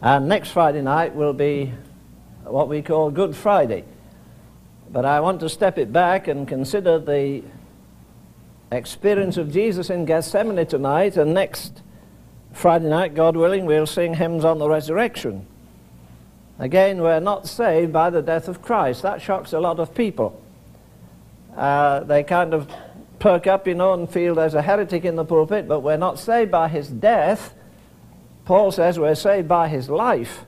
And next Friday night will be what we call Good Friday. But I want to step it back and consider the experience of Jesus in Gethsemane tonight, and next Friday night, God willing, we'll sing hymns on the resurrection. Again, we're not saved by the death of Christ. That shocks a lot of people. Uh, they kind of perk up, you know, and feel there's a heretic in the pulpit, but we're not saved by his death. Paul says we're saved by his life.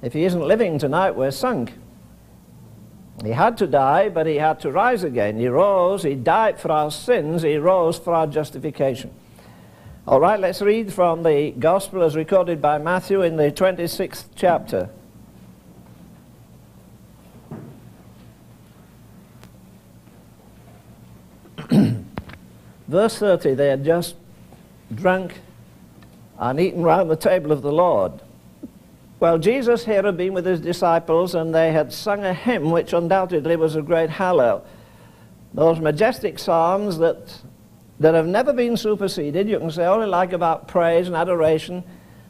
If he isn't living tonight, we're sunk. He had to die, but he had to rise again. He rose, he died for our sins, he rose for our justification. All right, let's read from the Gospel as recorded by Matthew in the 26th chapter. Verse 30 They had just drunk and eaten round the table of the Lord. Well, Jesus here had been with his disciples and they had sung a hymn which undoubtedly was a great hallel. Those majestic psalms that, that have never been superseded, you can say all you like about praise and adoration,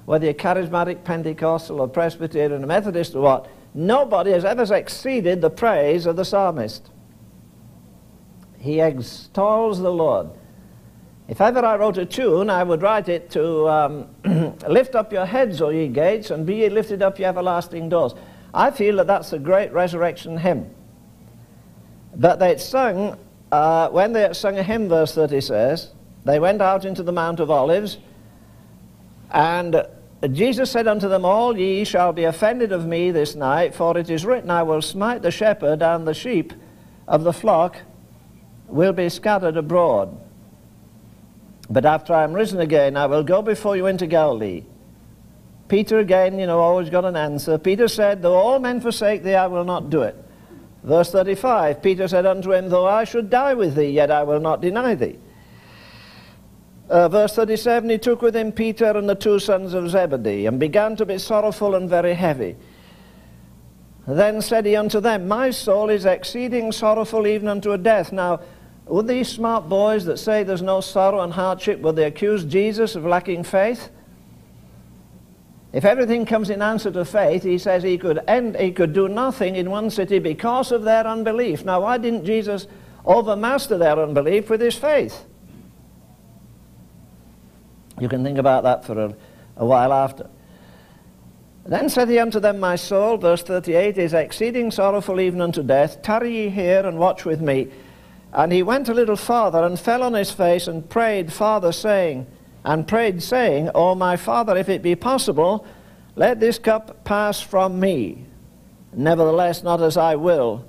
whether you're charismatic, Pentecostal, or Presbyterian, or Methodist, or what. Nobody has ever exceeded the praise of the psalmist. He extols the Lord. If ever I wrote a tune, I would write it to um, lift up your heads, O ye gates, and be ye lifted up, ye everlasting doors. I feel that that's a great resurrection hymn. But they'd sung, uh, when they had sung a hymn, verse 30 says, they went out into the Mount of Olives, and Jesus said unto them all, Ye shall be offended of me this night, for it is written, I will smite the shepherd, and the sheep of the flock will be scattered abroad. But after I am risen again, I will go before you into Galilee. Peter again, you know, always got an answer. Peter said, Though all men forsake thee, I will not do it. Verse 35, Peter said unto him, Though I should die with thee, yet I will not deny thee. Uh, verse 37, he took with him Peter and the two sons of Zebedee, and began to be sorrowful and very heavy. Then said he unto them, My soul is exceeding sorrowful even unto a death. Now, would these smart boys that say there's no sorrow and hardship, would they accuse Jesus of lacking faith? If everything comes in answer to faith, he says he could, end, he could do nothing in one city because of their unbelief. Now, why didn't Jesus overmaster their unbelief with his faith? You can think about that for a, a while after. Then said he unto them, My soul, verse 38, is exceeding sorrowful even unto death. Tarry ye here and watch with me. And he went a little farther and fell on his face and prayed, Father, saying, and prayed, saying, O my Father, if it be possible, let this cup pass from me. Nevertheless, not as I will,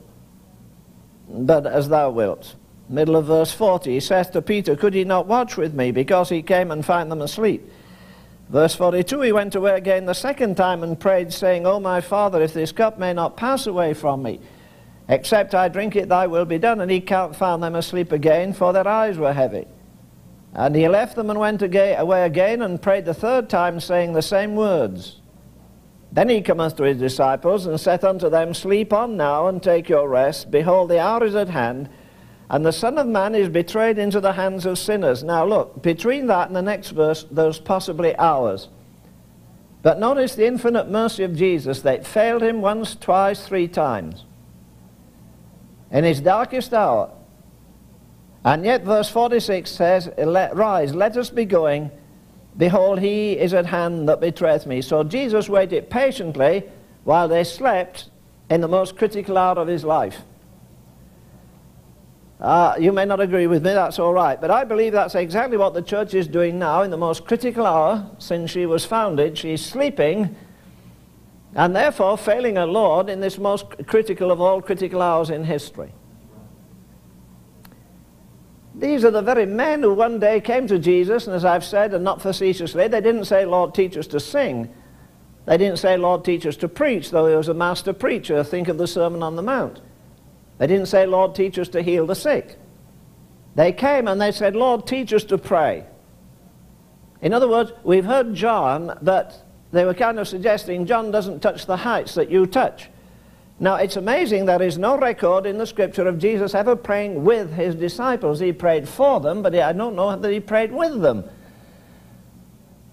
but as thou wilt. Middle of verse 40, he saith to Peter, Could ye not watch with me? Because he came and found them asleep. Verse 42, he went away again the second time and prayed, saying, O my Father, if this cup may not pass away from me, Except I drink it, thy will be done. And he found them asleep again, for their eyes were heavy. And he left them and went away again and prayed the third time, saying the same words. Then he cometh to his disciples and saith unto them, Sleep on now and take your rest. Behold, the hour is at hand, and the Son of Man is betrayed into the hands of sinners. Now look, between that and the next verse, there's possibly hours. But notice the infinite mercy of Jesus. They failed him once, twice, three times in his darkest hour. And yet, verse 46 says, Rise, let us be going. Behold, he is at hand that betrayeth me. So Jesus waited patiently while they slept in the most critical hour of his life. Uh, you may not agree with me, that's all right. But I believe that's exactly what the church is doing now in the most critical hour since she was founded. She's sleeping and therefore failing a Lord in this most critical of all critical hours in history. These are the very men who one day came to Jesus, and as I've said, and not facetiously, they didn't say, Lord, teach us to sing. They didn't say, Lord, teach us to preach, though he was a master preacher. Think of the Sermon on the Mount. They didn't say, Lord, teach us to heal the sick. They came and they said, Lord, teach us to pray. In other words, we've heard John, but they were kind of suggesting John doesn't touch the heights that you touch. Now, it's amazing there is no record in the scripture of Jesus ever praying with his disciples. He prayed for them, but I don't know that he prayed with them.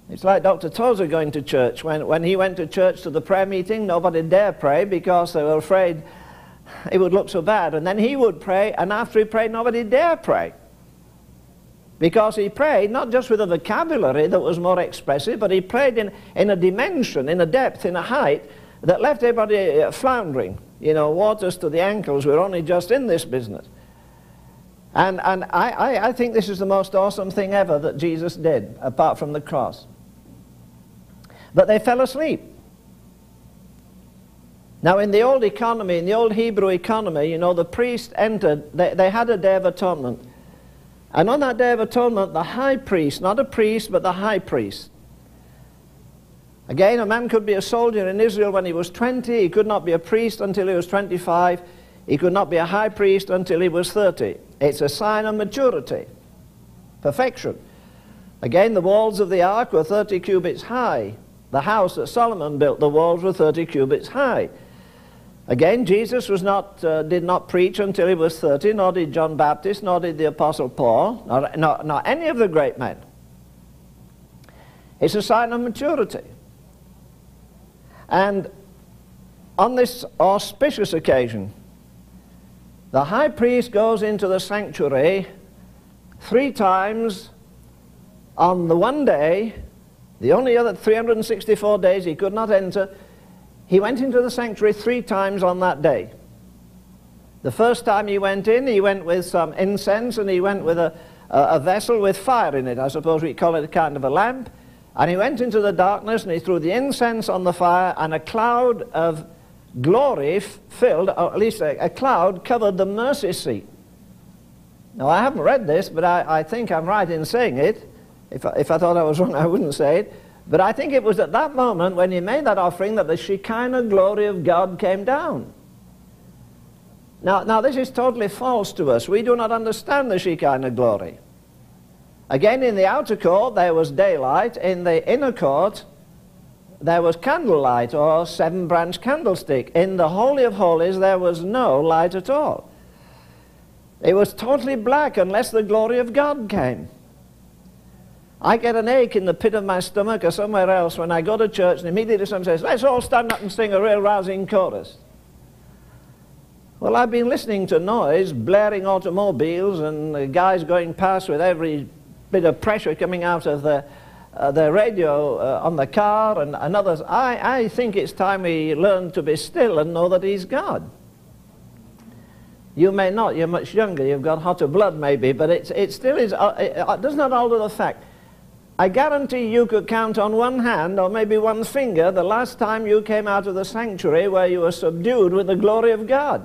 It's like Dr. Tozer going to church. When, when he went to church to the prayer meeting, nobody dare pray because they were afraid it would look so bad. And then he would pray, and after he prayed, nobody dare pray. Because he prayed not just with a vocabulary that was more expressive, but he prayed in, in a dimension, in a depth, in a height that left everybody uh, floundering. You know, waters to the ankles. We're only just in this business. And, and I, I, I think this is the most awesome thing ever that Jesus did, apart from the cross. But they fell asleep. Now, in the old economy, in the old Hebrew economy, you know, the priest entered, they, they had a day of atonement. And on that day of atonement, the high priest, not a priest, but the high priest. Again, a man could be a soldier in Israel when he was 20. He could not be a priest until he was 25. He could not be a high priest until he was 30. It's a sign of maturity, perfection. Again, the walls of the ark were 30 cubits high. The house that Solomon built, the walls were 30 cubits high. Again, Jesus was not, uh, did not preach until he was 30, nor did John Baptist, nor did the Apostle Paul, nor, nor, nor any of the great men. It's a sign of maturity. And on this auspicious occasion, the high priest goes into the sanctuary three times on the one day, the only other 364 days he could not enter, he went into the sanctuary three times on that day. The first time he went in, he went with some incense and he went with a, a, a vessel with fire in it. I suppose we call it a kind of a lamp. And he went into the darkness and he threw the incense on the fire and a cloud of glory filled, or at least a, a cloud covered the mercy seat. Now I haven't read this, but I, I think I'm right in saying it. If if I thought I was wrong, I wouldn't say it. But I think it was at that moment when he made that offering that the Shekinah glory of God came down. Now, now this is totally false to us. We do not understand the Shekinah glory. Again, in the outer court there was daylight. In the inner court there was candlelight or seven branch candlestick. In the Holy of Holies there was no light at all. It was totally black unless the glory of God came. I get an ache in the pit of my stomach or somewhere else when I go to church and immediately someone says, let's all stand up and sing a real rousing chorus. Well, I've been listening to noise, blaring automobiles and guys going past with every bit of pressure coming out of the, uh, the radio uh, on the car and, and others. I, I think it's time we learn to be still and know that he's God. You may not, you're much younger, you've got hotter blood maybe, but it's, it still is, uh, it, it does not alter the fact I guarantee you could count on one hand or maybe one finger the last time you came out of the sanctuary where you were subdued with the glory of God.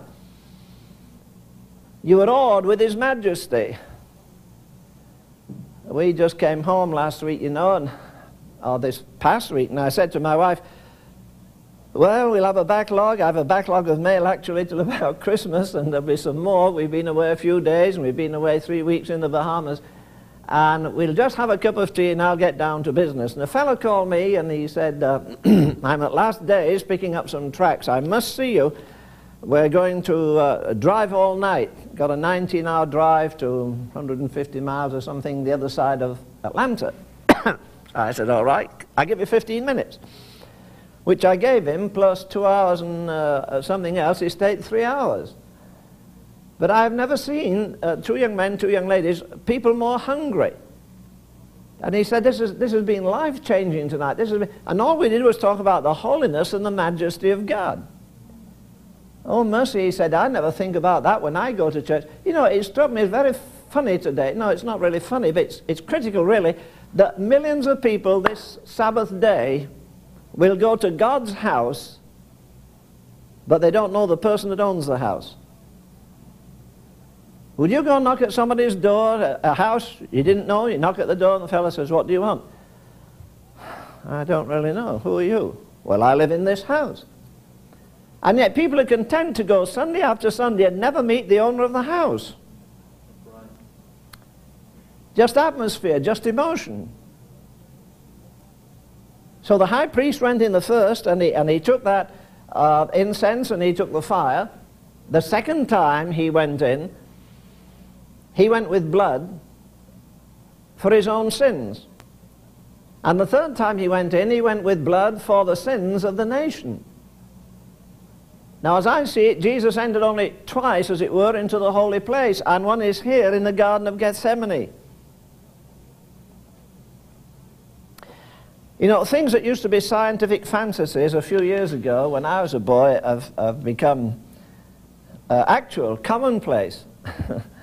You were awed with His majesty. We just came home last week, you know, and, or this past week, and I said to my wife, well, we'll have a backlog. I have a backlog of mail actually till about Christmas, and there'll be some more. We've been away a few days, and we've been away three weeks in the Bahamas and we'll just have a cup of tea and I'll get down to business. And a fellow called me and he said, uh, I'm at last days picking up some tracks. I must see you. We're going to uh, drive all night. Got a 19-hour drive to 150 miles or something the other side of Atlanta. I said, all right, I'll give you 15 minutes, which I gave him, plus two hours and uh, something else. He stayed three hours. But I've never seen uh, two young men, two young ladies, people more hungry. And he said, this, is, this has been life-changing tonight. This has been, and all we did was talk about the holiness and the majesty of God. Oh, mercy, he said, I never think about that when I go to church. You know, it struck me as very funny today. No, it's not really funny, but it's, it's critical, really, that millions of people this Sabbath day will go to God's house, but they don't know the person that owns the house. Would you go knock at somebody's door, a house you didn't know? You knock at the door and the fellow says, what do you want? I don't really know. Who are you? Well, I live in this house. And yet people are content to go Sunday after Sunday and never meet the owner of the house. Just atmosphere, just emotion. So the high priest went in the first and he, and he took that uh, incense and he took the fire. The second time he went in, he went with blood for his own sins. And the third time he went in, he went with blood for the sins of the nation. Now, as I see it, Jesus entered only twice, as it were, into the holy place, and one is here in the Garden of Gethsemane. You know, things that used to be scientific fantasies a few years ago, when I was a boy, have, have become uh, actual, commonplace.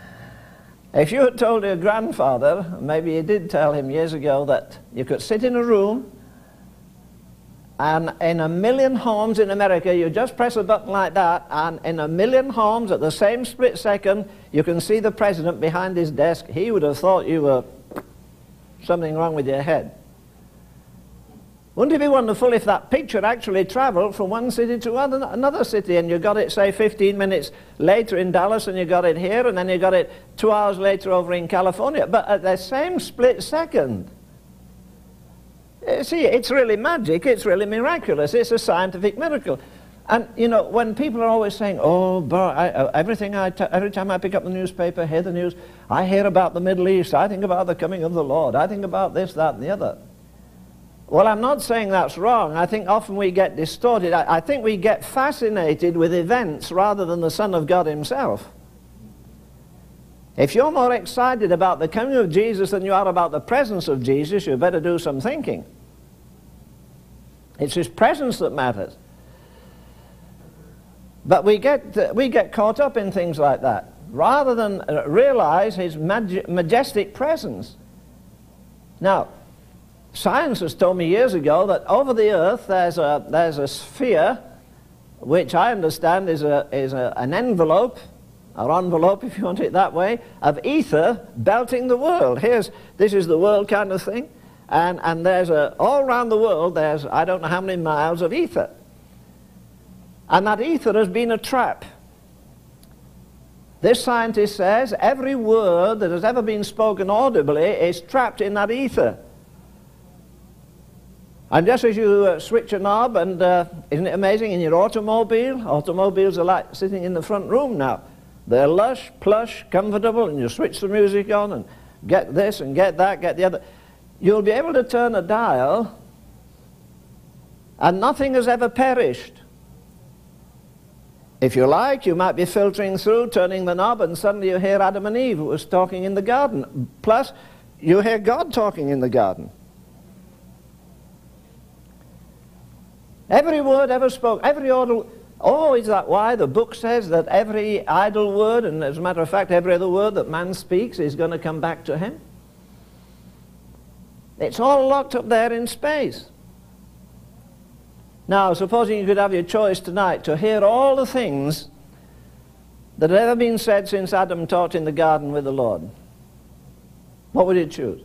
if you had told your grandfather, maybe you did tell him years ago, that you could sit in a room and in a million homes in America, you just press a button like that, and in a million homes at the same split second, you can see the president behind his desk. He would have thought you were something wrong with your head. Wouldn't it be wonderful if that picture actually traveled from one city to another city and you got it, say, 15 minutes later in Dallas and you got it here and then you got it two hours later over in California, but at the same split second? See, it's really magic, it's really miraculous, it's a scientific miracle. And, you know, when people are always saying, oh, but I, uh, everything I t- every time I pick up the newspaper, hear the news, I hear about the Middle East, I think about the coming of the Lord, I think about this, that, and the other. Well, I'm not saying that's wrong. I think often we get distorted. I, I, think we get fascinated with events rather than the Son of God himself. If you're more excited about the coming of Jesus than you are about the presence of Jesus, you better do some thinking. It's his presence that matters. But we get, we get caught up in things like that rather than realize his majestic presence. Now, Science has told me years ago that over the earth there's a, there's a sphere which I understand is, a, is a, an envelope, or envelope if you want it that way, of ether belting the world. Here's, this is the world kind of thing. And, and there's a, all around the world there's I don't know how many miles of ether. And that ether has been a trap. This scientist says every word that has ever been spoken audibly is trapped in that ether. And just as you uh, switch a knob, and uh, isn't it amazing in your automobile? Automobiles are like sitting in the front room now. They're lush, plush, comfortable, and you switch the music on and get this and get that, get the other. You'll be able to turn a dial, and nothing has ever perished. If you like, you might be filtering through, turning the knob, and suddenly you hear Adam and Eve who was talking in the garden. Plus, you hear God talking in the garden. Every word ever spoke, every idle, oh, is that why the book says that every idle word, and as a matter of fact, every other word that man speaks is going to come back to him? It's all locked up there in space. Now, supposing you could have your choice tonight to hear all the things that have ever been said since Adam taught in the garden with the Lord, what would you choose?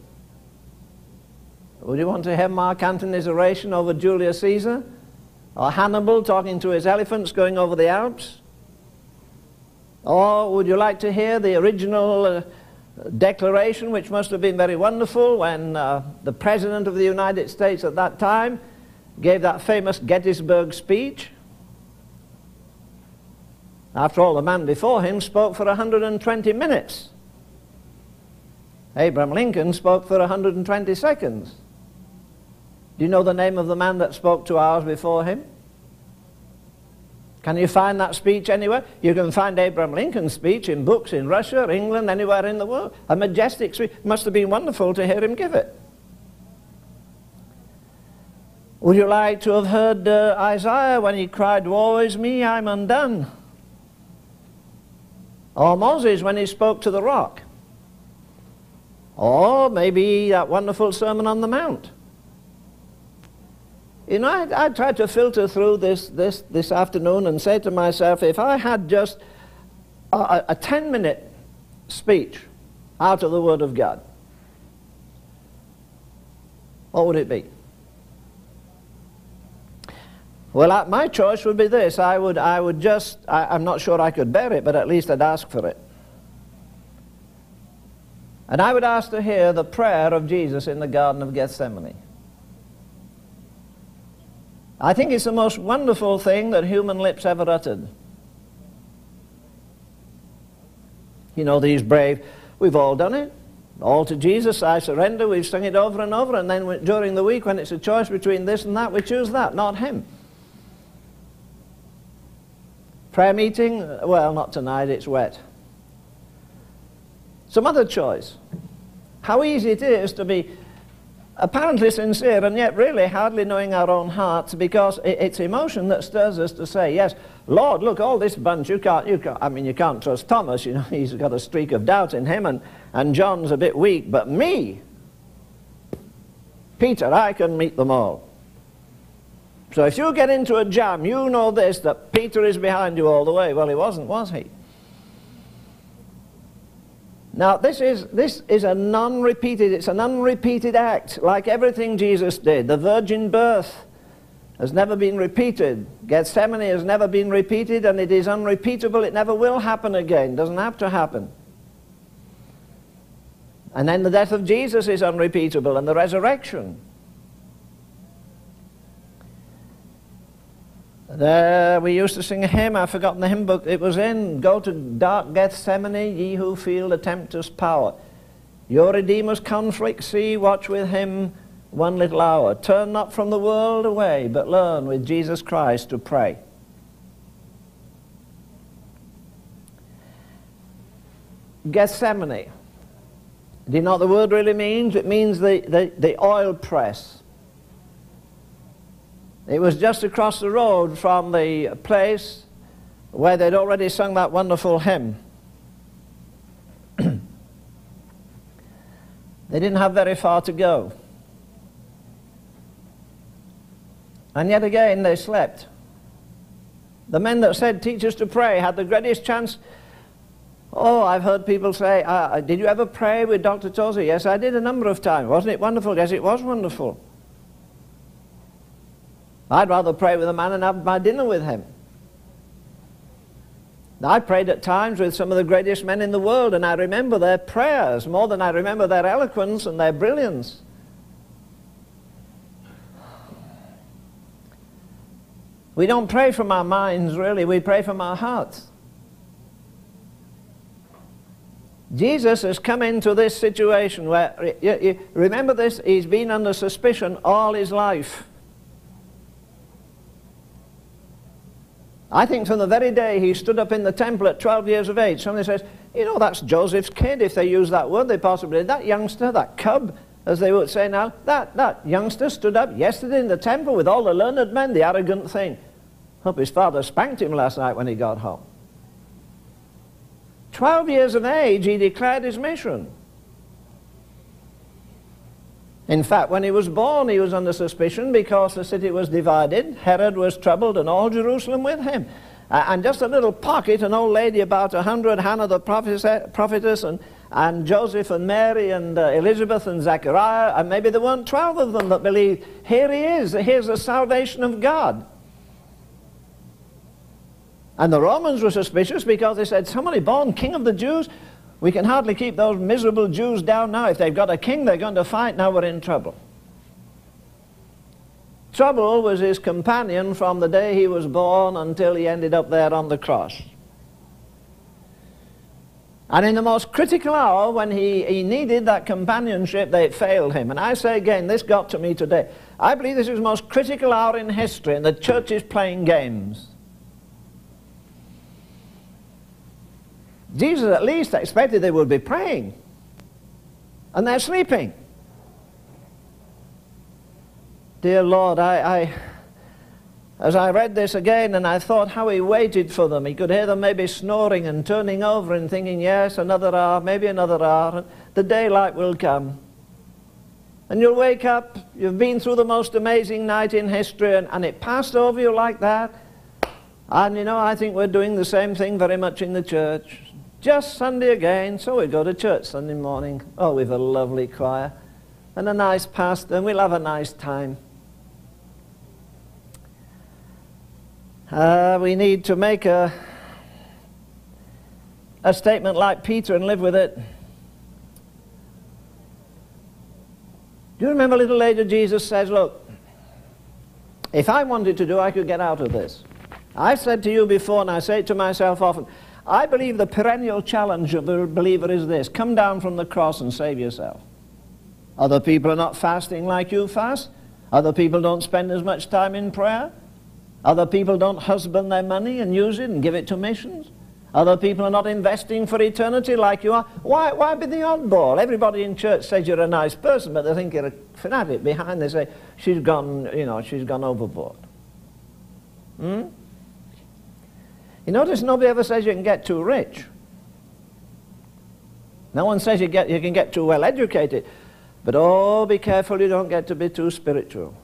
Would you want to hear Mark Antony's oration over Julius Caesar? Or Hannibal talking to his elephants going over the Alps? Or would you like to hear the original uh, declaration, which must have been very wonderful, when uh, the President of the United States at that time gave that famous Gettysburg speech? After all, the man before him spoke for 120 minutes. Abraham Lincoln spoke for 120 seconds. Do you know the name of the man that spoke two hours before him? Can you find that speech anywhere? You can find Abraham Lincoln's speech in books in Russia, England, anywhere in the world. A majestic speech. Must have been wonderful to hear him give it. Would you like to have heard uh, Isaiah when he cried, Woe is me, I'm undone? Or Moses when he spoke to the rock? Or maybe that wonderful Sermon on the Mount? You know, I, I tried to filter through this, this, this afternoon and say to myself, if I had just a, a 10 minute speech out of the Word of God, what would it be? Well, my choice would be this. I would, I would just, I, am not sure I could bear it, but at least I'd ask for it. And I would ask to hear the prayer of Jesus in the Garden of Gethsemane. I think it's the most wonderful thing that human lips ever uttered. You know, these brave, we've all done it. All to Jesus, I surrender. We've sung it over and over. And then during the week, when it's a choice between this and that, we choose that, not Him. Prayer meeting? Well, not tonight, it's wet. Some other choice. How easy it is to be apparently sincere and yet really hardly knowing our own hearts because it's emotion that stirs us to say, yes, Lord, look, all this bunch, you can't, you can't, I mean, you can't trust Thomas, you know, he's got a streak of doubt in him and, and John's a bit weak, but me, Peter, I can meet them all. So if you get into a jam, you know this, that Peter is behind you all the way. Well, he wasn't, was he? Now, this is, this is a non-repeated, it's an unrepeated act, like everything Jesus did. The virgin birth has never been repeated. Gethsemane has never been repeated, and it is unrepeatable. It never will happen again. Doesn't have to happen. And then the death of Jesus is unrepeatable, and the resurrection. There, we used to sing a hymn, I've forgotten the hymn book it was in. Go to dark Gethsemane, ye who feel the tempter's power. Your Redeemer's conflict see, watch with him one little hour. Turn not from the world away, but learn with Jesus Christ to pray. Gethsemane. Do you know what the word really means? It means the, the, the oil press. It was just across the road from the place where they'd already sung that wonderful hymn. they didn't have very far to go. And yet again they slept. The men that said, teach us to pray, had the greatest chance. Oh, I've heard people say, uh, did you ever pray with Dr. Tozer? Yes, I did a number of times. Wasn't it wonderful? Yes, it was wonderful. I'd rather pray with a man and have my dinner with him. I prayed at times with some of the greatest men in the world, and I remember their prayers more than I remember their eloquence and their brilliance. We don't pray from our minds, really, we pray from our hearts. Jesus has come into this situation where, remember this, he's been under suspicion all his life. I think from the very day he stood up in the temple at 12 years of age, somebody says, you know, that's Joseph's kid, if they use that word, they possibly. That youngster, that cub, as they would say now, that, that youngster stood up yesterday in the temple with all the learned men, the arrogant thing. Hope his father spanked him last night when he got home. 12 years of age, he declared his mission. In fact, when he was born, he was under suspicion because the city was divided. Herod was troubled, and all Jerusalem with him. Uh, and just a little pocket, an old lady about a hundred, Hannah the prophetess, and, and Joseph and Mary and uh, Elizabeth and Zechariah, and maybe there weren't 12 of them that believed. Here he is, here's the salvation of God. And the Romans were suspicious because they said, somebody born king of the Jews? We can hardly keep those miserable Jews down now. If they've got a king, they're going to fight. Now we're in trouble. Trouble was his companion from the day he was born until he ended up there on the cross. And in the most critical hour, when he, he needed that companionship, they failed him. And I say again, this got to me today. I believe this is the most critical hour in history, and the church is playing games. Jesus at least expected they would be praying. And they're sleeping. Dear Lord, I, I, as I read this again and I thought how he waited for them, he could hear them maybe snoring and turning over and thinking, yes, another hour, maybe another hour, the daylight will come. And you'll wake up, you've been through the most amazing night in history, and, and it passed over you like that. And you know, I think we're doing the same thing very much in the church. Just Sunday again, so we go to church Sunday morning. Oh, we've a lovely choir and a nice pastor, and we'll have a nice time. Uh, we need to make a, a statement like Peter and live with it. Do you remember a little later Jesus says, Look, if I wanted to do, I could get out of this. I said to you before, and I say it to myself often, I believe the perennial challenge of a believer is this come down from the cross and save yourself. Other people are not fasting like you fast. Other people don't spend as much time in prayer. Other people don't husband their money and use it and give it to missions. Other people are not investing for eternity like you are. Why, why be the oddball? Everybody in church says you're a nice person, but they think you're a fanatic. Behind they say, she's gone, you know, she's gone overboard. Hmm? You notice nobody ever says you can get too rich. No one says you, get, you can get too well educated. But oh, be careful you don't get to be too spiritual.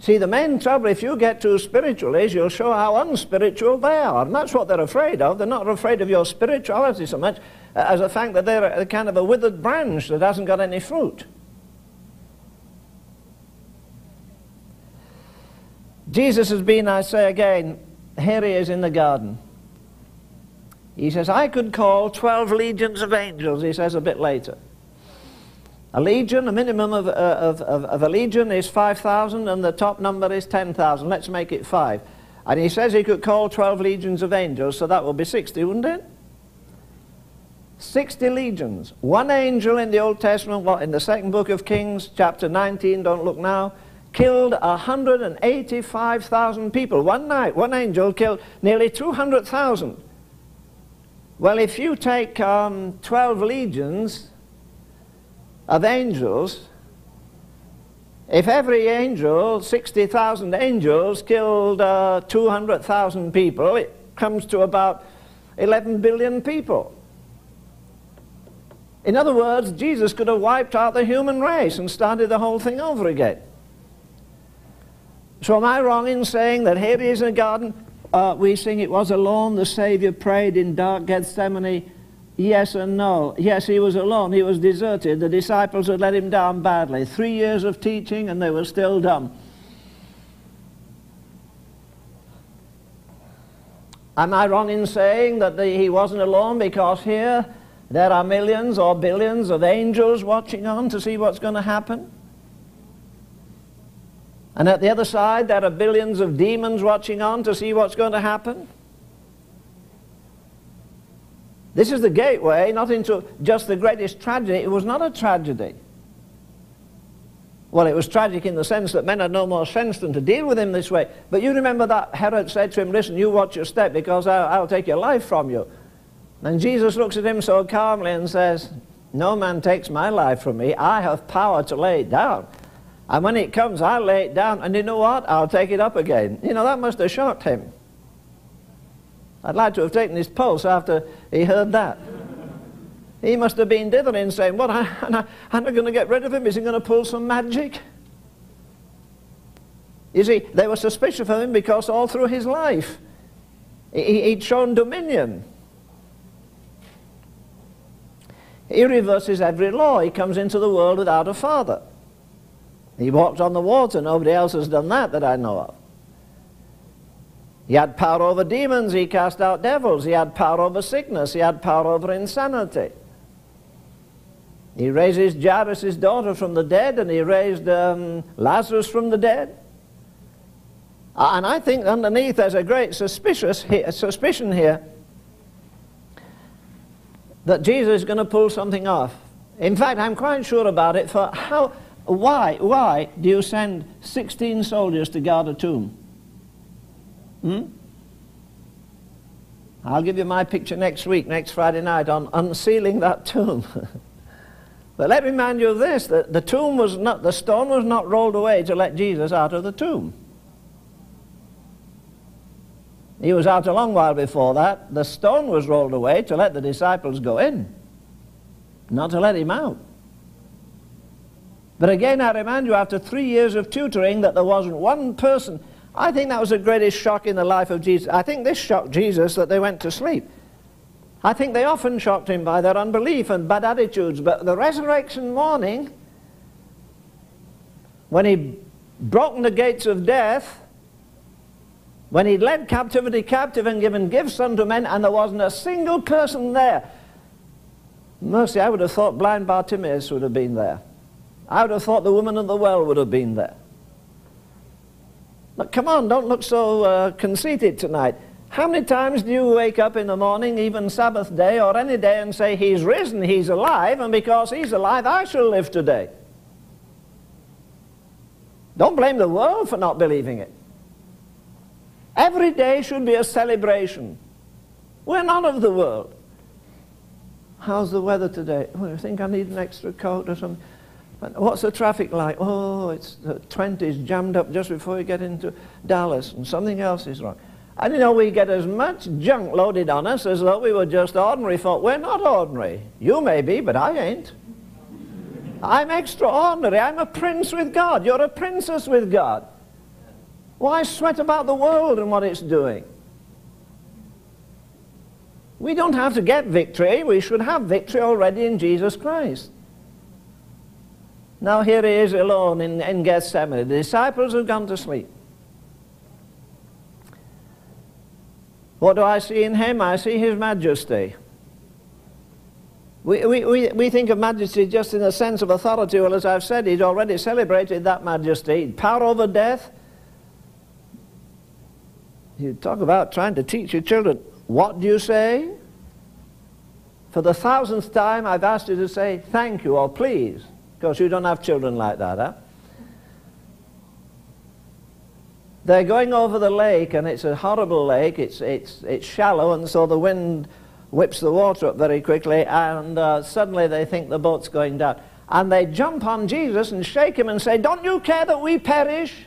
See, the main trouble, if you get too spiritual, is you'll show how unspiritual they are. And that's what they're afraid of. They're not afraid of your spirituality so much uh, as the fact that they're a, kind of a withered branch that hasn't got any fruit. Jesus has been, I say again, here he is in the garden. He says, I could call 12 legions of angels, he says a bit later. A legion, a minimum of, uh, of, of, of, a legion is 5,000 and the top number is 10,000. Let's make it 5. And he says he could call 12 legions of angels, so that would be 60, wouldn't it? 60 legions. One angel in the Old Testament, what, in the second book of Kings, chapter 19, don't look now, killed 185,000 people. One night, one angel killed nearly 200,000. Well, if you take um, 12 legions, of angels, if every angel, 60,000 angels, killed uh, 200,000 people, it comes to about 11 billion people. In other words, Jesus could have wiped out the human race and started the whole thing over again. So am I wrong in saying that here he is in a garden? Uh, we sing it was alone the Savior prayed in dark Gethsemane Yes and no. Yes, he was alone. He was deserted. The disciples had let him down badly. Three years of teaching and they were still dumb. Am I wrong in saying that the, he wasn't alone because here there are millions or billions of angels watching on to see what's going to happen? And at the other side there are billions of demons watching on to see what's going to happen? This is the gateway, not into just the greatest tragedy. It was not a tragedy. Well, it was tragic in the sense that men had no more sense than to deal with him this way. But you remember that Herod said to him, Listen, you watch your step because I'll, I'll take your life from you. And Jesus looks at him so calmly and says, No man takes my life from me. I have power to lay it down. And when it comes, I'll lay it down. And you know what? I'll take it up again. You know, that must have shocked him. I'd like to have taken his pulse after he heard that. He must have been dithering, saying, What, I, I, I'm not going to get rid of him? Is he going to pull some magic? You see, they were suspicious of him because all through his life he, he'd shown dominion. He reverses every law. He comes into the world without a father. He walked on the water. Nobody else has done that that I know of. He had power over demons, he cast out devils, he had power over sickness, he had power over insanity. He raises Jairus' daughter from the dead, and he raised um, Lazarus from the dead. And I think underneath there's a great suspicious suspicion here that Jesus is going to pull something off. In fact, I'm quite sure about it. For how, why, why do you send 16 soldiers to guard a tomb? Hmm? I'll give you my picture next week, next Friday night, on unsealing that tomb. but let me remind you of this, that the tomb was not, the stone was not rolled away to let Jesus out of the tomb. He was out a long while before that. The stone was rolled away to let the disciples go in, not to let him out. But again, I remind you, after three years of tutoring, that there wasn't one person I think that was the greatest shock in the life of Jesus. I think this shocked Jesus that they went to sleep. I think they often shocked him by their unbelief and bad attitudes, but the resurrection morning, when he broken the gates of death, when he'd led captivity captive and given gifts unto men, and there wasn't a single person there. Mercy, I would have thought blind Bartimaeus would have been there. I would have thought the woman at the well would have been there. Look, come on, don't look so uh, conceited tonight. How many times do you wake up in the morning, even Sabbath day or any day, and say, He's risen, He's alive, and because He's alive, I shall live today? Don't blame the world for not believing it. Every day should be a celebration. We're not of the world. How's the weather today? Oh, I think I need an extra coat or something. What's the traffic like? Oh, it's the 20s jammed up just before you get into Dallas, and something else is wrong. And you know, we get as much junk loaded on us as though we were just ordinary folk. We're not ordinary. You may be, but I ain't. I'm extraordinary. I'm a prince with God. You're a princess with God. Why sweat about the world and what it's doing? We don't have to get victory. We should have victory already in Jesus Christ. Now here he is alone in, in Gethsemane. The disciples have gone to sleep. What do I see in him? I see his majesty. We, we, we, we think of majesty just in the sense of authority. Well, as I've said, he's already celebrated that majesty. Power over death. You talk about trying to teach your children. What do you say? For the thousandth time, I've asked you to say thank you or please, because you don't have children like that, huh? They're going over the lake, and it's a horrible lake. It's, it's, it's shallow, and so the wind whips the water up very quickly, and uh, suddenly they think the boat's going down. And they jump on Jesus and shake him and say, Don't you care that we perish?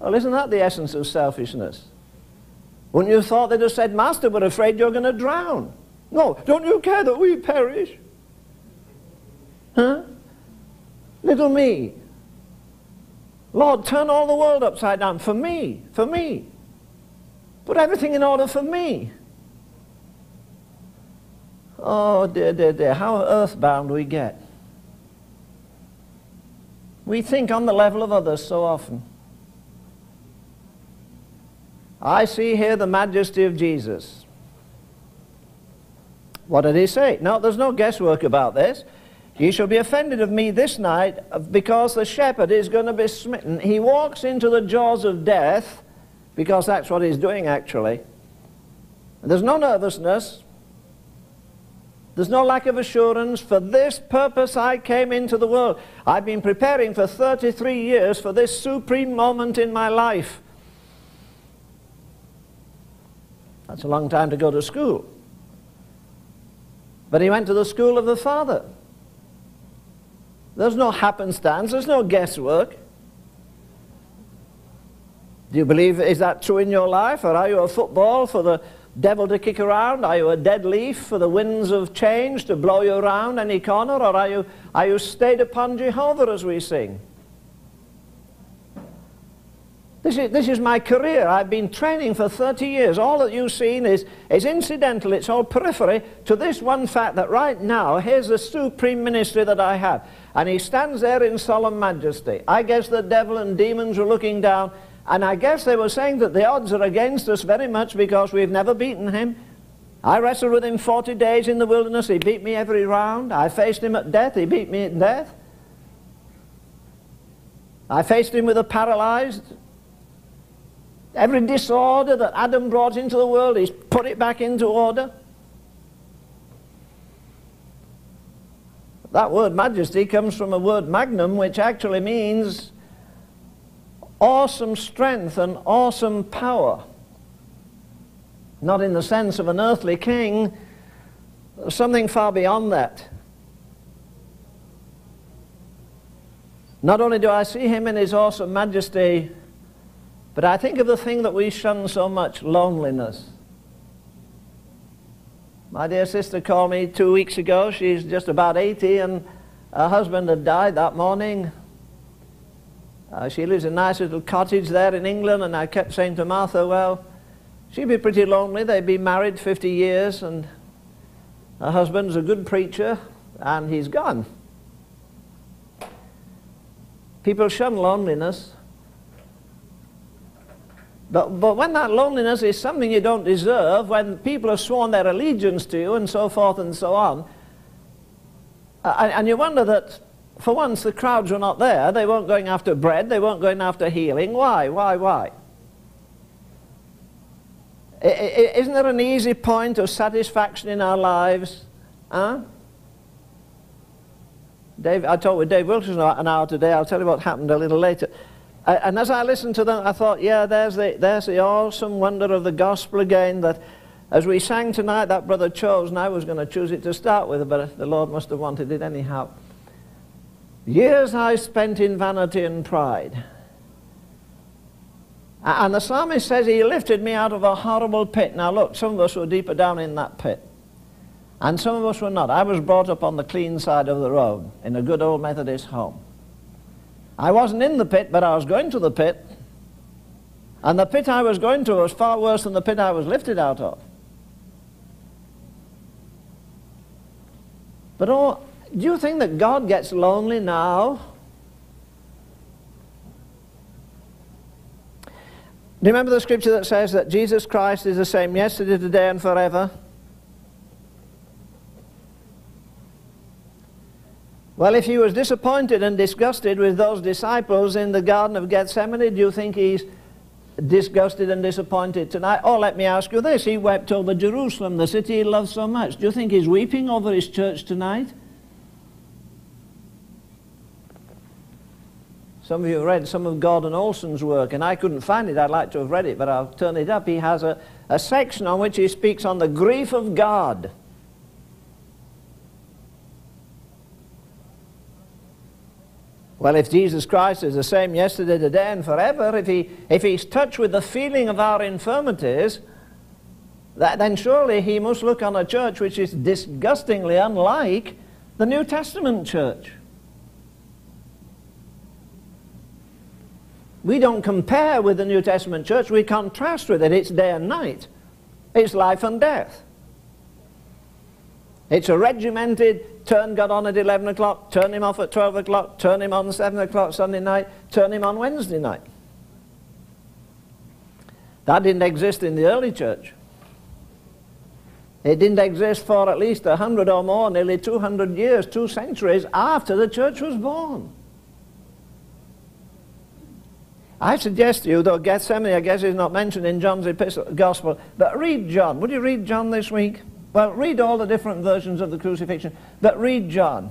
Well, isn't that the essence of selfishness? Wouldn't you have thought they'd have said, Master, we're afraid you're going to drown? No, don't you care that we perish? Huh? Little me. Lord, turn all the world upside down for me, for me. Put everything in order for me. Oh, dear, dear, dear, how earthbound we get. We think on the level of others so often. I see here the majesty of Jesus. What did he say? No, there's no guesswork about this. Ye shall be offended of me this night because the shepherd is going to be smitten. He walks into the jaws of death because that's what he's doing actually. There's no nervousness. There's no lack of assurance. For this purpose I came into the world. I've been preparing for 33 years for this supreme moment in my life. That's a long time to go to school. But he went to the school of the Father. There's no happenstance, there's no guesswork. Do you believe, is that true in your life? Or are you a football for the devil to kick around? Are you a dead leaf for the winds of change to blow you around any corner? Or are you, are you stayed upon Jehovah as we sing? This is, this is my career. I've been training for 30 years. All that you've seen is, is incidental. It's all periphery to this one fact that right now, here's the supreme ministry that I have. And he stands there in solemn majesty. I guess the devil and demons were looking down, and I guess they were saying that the odds are against us very much because we've never beaten him. I wrestled with him 40 days in the wilderness. He beat me every round. I faced him at death. He beat me at death. I faced him with a paralyzed Every disorder that Adam brought into the world, he's put it back into order. That word majesty comes from a word magnum, which actually means awesome strength and awesome power. Not in the sense of an earthly king, something far beyond that. Not only do I see him in his awesome majesty, but I think of the thing that we shun so much loneliness. My dear sister called me two weeks ago. She's just about 80, and her husband had died that morning. Uh, she lives in a nice little cottage there in England, and I kept saying to Martha, well, she'd be pretty lonely. They'd been married 50 years, and her husband's a good preacher, and he's gone. People shun loneliness. But, but when that loneliness is something you don't deserve, when people have sworn their allegiance to you and so forth and so on, and, and you wonder that for once the crowds were not there, they weren't going after bread, they weren't going after healing. Why, why, why? Isn't there an easy point of satisfaction in our lives? Huh? Dave, I talked with Dave Wilkerson an hour today. I'll tell you what happened a little later. And as I listened to them, I thought, yeah, there's the, there's the awesome wonder of the gospel again that as we sang tonight, that brother chose, and I was going to choose it to start with, but the Lord must have wanted it anyhow. Years I spent in vanity and pride. And the psalmist says he lifted me out of a horrible pit. Now look, some of us were deeper down in that pit. And some of us were not. I was brought up on the clean side of the road in a good old Methodist home. I wasn't in the pit, but I was going to the pit. And the pit I was going to was far worse than the pit I was lifted out of. But oh, do you think that God gets lonely now? Do you remember the scripture that says that Jesus Christ is the same yesterday, today, and forever? Well, if he was disappointed and disgusted with those disciples in the Garden of Gethsemane, do you think he's disgusted and disappointed tonight? Or let me ask you this. He wept over Jerusalem, the city he loved so much. Do you think he's weeping over his church tonight? Some of you have read some of Gordon Olson's work, and I couldn't find it. I'd like to have read it, but I'll turn it up. He has a, a section on which he speaks on the grief of God. Well, if Jesus Christ is the same yesterday, today, and forever, if, he, if he's touched with the feeling of our infirmities, that, then surely he must look on a church which is disgustingly unlike the New Testament church. We don't compare with the New Testament church, we contrast with it. It's day and night, it's life and death. It's a regimented turn God on at 11 o'clock, turn him off at 12 o'clock, turn him on 7 o'clock Sunday night, turn him on Wednesday night. That didn't exist in the early church. It didn't exist for at least 100 or more, nearly 200 years, two centuries after the church was born. I suggest to you, though Gethsemane, I guess, is not mentioned in John's epistle, gospel, but read John. Would you read John this week? Well, read all the different versions of the crucifixion, but read John.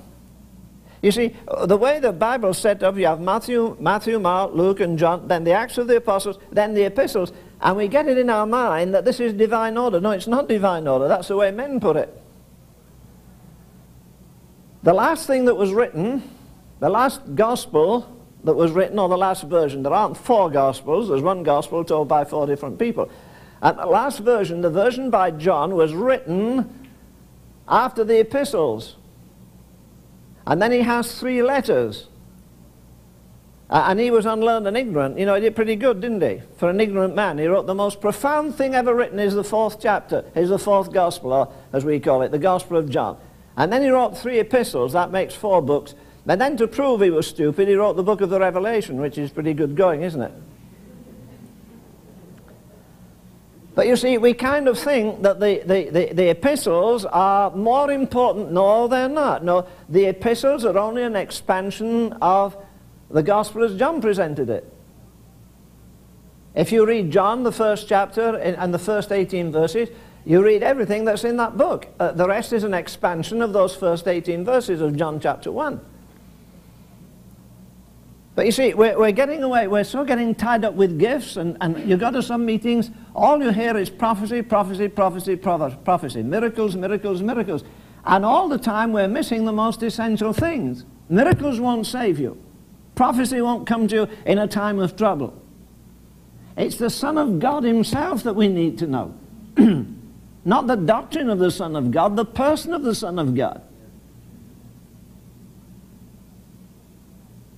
You see, the way the Bible's set up, you have Matthew, Matthew, Mark, Luke, and John, then the Acts of the Apostles, then the epistles, and we get it in our mind that this is divine order. No, it's not divine order. That's the way men put it. The last thing that was written, the last gospel that was written, or the last version, there aren't four gospels, there's one gospel told by four different people. And the last version, the version by John, was written after the epistles. And then he has three letters. And he was unlearned and ignorant. You know, he did pretty good, didn't he? For an ignorant man. He wrote the most profound thing ever written is the fourth chapter, is the fourth gospel, or as we call it, the Gospel of John. And then he wrote three epistles, that makes four books. And then to prove he was stupid, he wrote the book of the Revelation, which is pretty good going, isn't it? But you see, we kind of think that the, the, the, the, epistles are more important. No, they're not. No, the epistles are only an expansion of the gospel as John presented it. If you read John, the first chapter, and the first 18 verses, you read everything that's in that book. Uh, the rest is an expansion of those first 18 verses of John chapter 1. But you see, we're, we're getting away, we're so getting tied up with gifts, and, and you go to some meetings, all you hear is prophecy, prophecy, prophecy, prophecy, miracles, miracles, miracles. And all the time we're missing the most essential things. Miracles won't save you. Prophecy won't come to you in a time of trouble. It's the Son of God himself that we need to know. Not the doctrine of the Son of God, the person of the Son of God.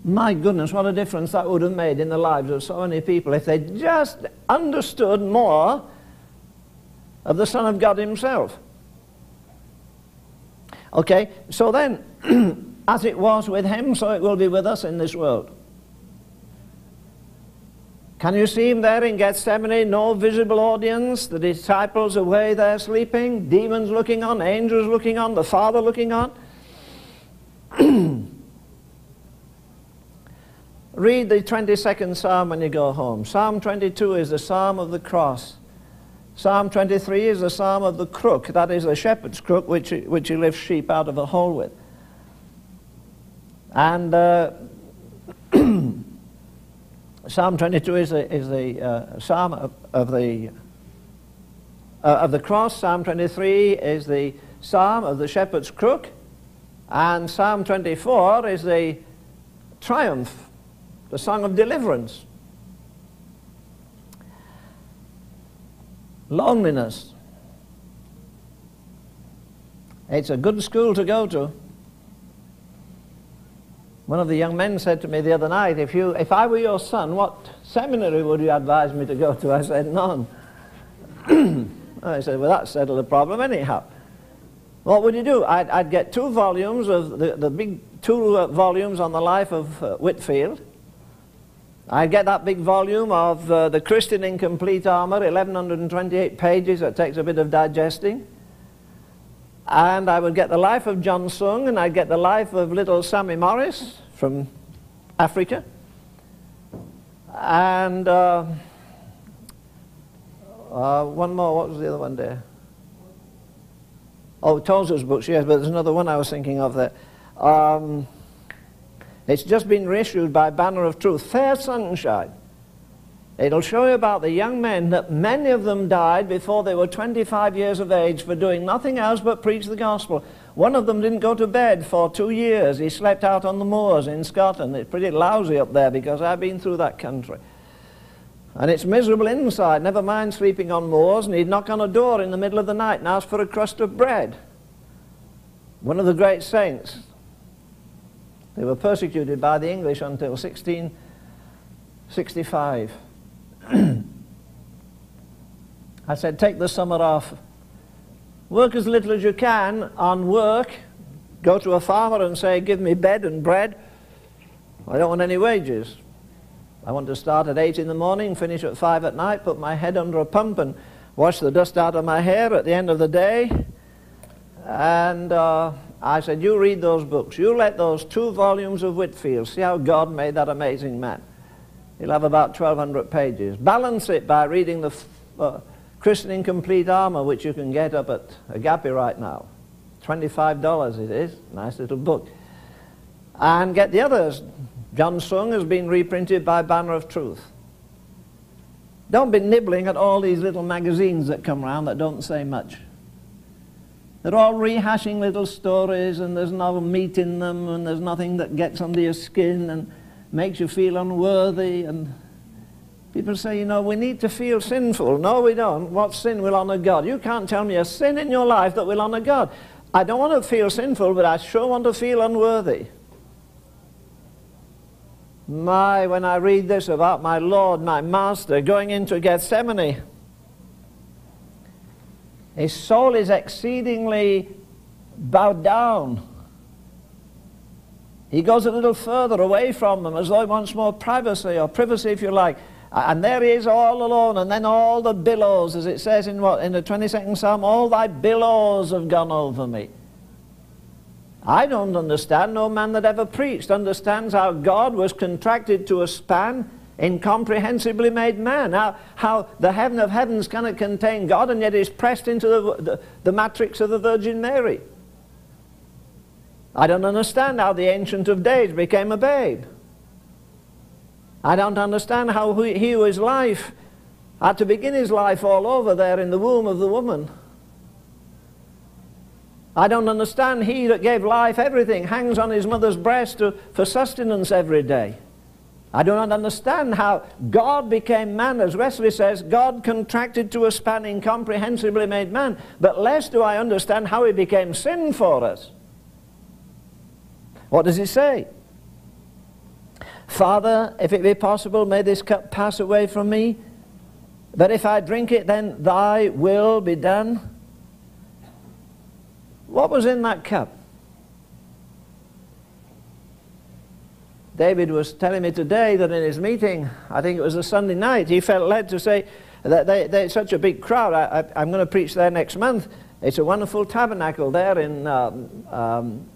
My goodness, what a difference that would have made in the lives of so many people if they just understood more of the Son of God Himself. Okay, so then, as it was with Him, so it will be with us in this world. Can you see him there in Gethsemane? No visible audience, the disciples away there sleeping, demons looking on, angels looking on, the Father looking on. Read the 22nd Psalm when you go home. Psalm 22 is the Psalm of the cross. Psalm 23 is the psalm of the crook, that is, the shepherd's crook, which, which he lifts sheep out of a hole with. And uh, Psalm 22 is the, is the uh, psalm of, of the, uh, of the cross. Psalm 23 is the psalm of the shepherd's crook. And Psalm 24 is the triumph, the song of deliverance. Loneliness. It's a good school to go to. One of the young men said to me the other night, if, you, if I were your son, what seminary would you advise me to go to? I said, none. I said, well, that settled the problem anyhow. What would you do? I'd, I'd get two volumes of the, the big two volumes on the life of uh, Whitefield. I'd get that big volume of uh, the Christian in Complete Armour, 1128 pages. That takes a bit of digesting. And I would get the life of John Sung, and I'd get the life of little Sammy Morris from Africa. And uh, uh, one more, what was the other one there? Oh, Tozer's books, yes, but there's another one I was thinking of there. Um, it's just been reissued by Banner of Truth, Fair Sunshine. It'll show you about the young men that many of them died before they were 25 years of age for doing nothing else but preach the gospel. One of them didn't go to bed for two years. He slept out on the moors in Scotland. It's pretty lousy up there because I've been through that country. And it's miserable inside, never mind sleeping on moors. And he'd knock on a door in the middle of the night and ask for a crust of bread. One of the great saints. They were persecuted by the English until 1665. I said, take the summer off. Work as little as you can on work. Go to a farmer and say, give me bed and bread. I don't want any wages. I want to start at 8 in the morning, finish at 5 at night, put my head under a pump and wash the dust out of my hair at the end of the day. And uh, I said, you read those books. You let those two volumes of Whitefield, see how God made that amazing man. He'll have about 1,200 pages. Balance it by reading the uh, Christian Complete Armour, which you can get up at Agape right now. $25 it is. Nice little book. And get the others. John Sung has been reprinted by Banner of Truth. Don't be nibbling at all these little magazines that come around that don't say much. They're all rehashing little stories and there's no meat in them and there's nothing that gets under your skin and makes you feel unworthy. And people say, you know, we need to feel sinful. No, we don't. What sin will honor God? You can't tell me a sin in your life that will honor God. I don't want to feel sinful, but I sure want to feel unworthy. My, when I read this about my Lord, my Master, going into Gethsemane, his soul is exceedingly bowed down. He goes a little further away from them as though he wants more privacy or privacy if you like. And there he is all alone and then all the billows as it says in what in the 22nd Psalm all thy billows have gone over me. I don't understand, no man that ever preached understands how God was contracted to a span incomprehensibly made man. How, how the heaven of heavens cannot contain God and yet is pressed into the, the, the matrix of the Virgin Mary. I don't understand how the Ancient of Days became a babe. I don't understand how he who is life had to begin his life all over there in the womb of the woman. I don't understand he that gave life everything hangs on his mother's breast to, for sustenance every day. I do not understand how God became man. As Wesley says, God contracted to a span incomprehensibly made man. But less do I understand how he became sin for us. What does he say? Father, if it be possible, may this cup pass away from me. But if I drink it, then thy will be done. What was in that cup? David was telling me today that in his meeting, I think it was a Sunday night, he felt led to say that they, they're such a big crowd. I, am going to preach there next month. It's a wonderful tabernacle there in, um, um,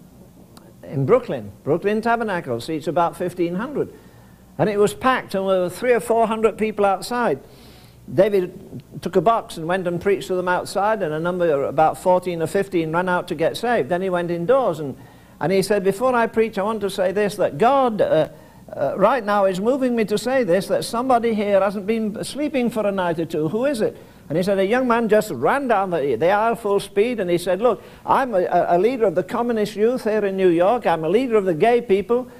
in Brooklyn. Brooklyn Tabernacle seats about 1,500. And it was packed, and there were three or four hundred people outside. David took a box and went and preached to them outside, and a number, about 14 or 15, ran out to get saved. Then he went indoors and, and he said, Before I preach, I want to say this that God uh, uh, right now is moving me to say this that somebody here hasn't been sleeping for a night or two. Who is it? And he said, A young man just ran down the, the aisle full speed, and he said, Look, I'm a, a leader of the communist youth here in New York, I'm a leader of the gay people,